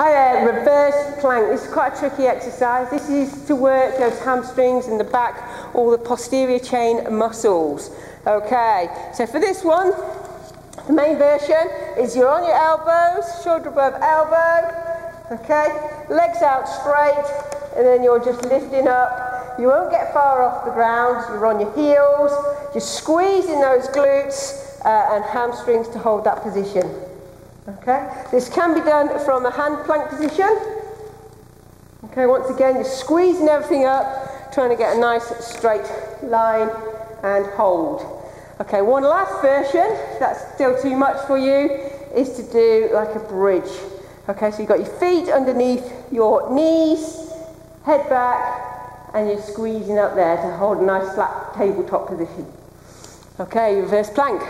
Hi there, reverse plank. This is quite a tricky exercise. This is to work those hamstrings and the back, all the posterior chain muscles. Okay, so for this one, the main version is you're on your elbows, shoulder above elbow, okay, legs out straight, and then you're just lifting up. You won't get far off the ground, you're on your heels, you're squeezing those glutes uh, and hamstrings to hold that position. Okay, this can be done from a hand plank position. Okay, once again, you're squeezing everything up, trying to get a nice straight line and hold. Okay, one last version, that's still too much for you, is to do like a bridge. Okay, so you've got your feet underneath your knees, head back, and you're squeezing up there to hold a nice flat tabletop position. Okay, reverse plank.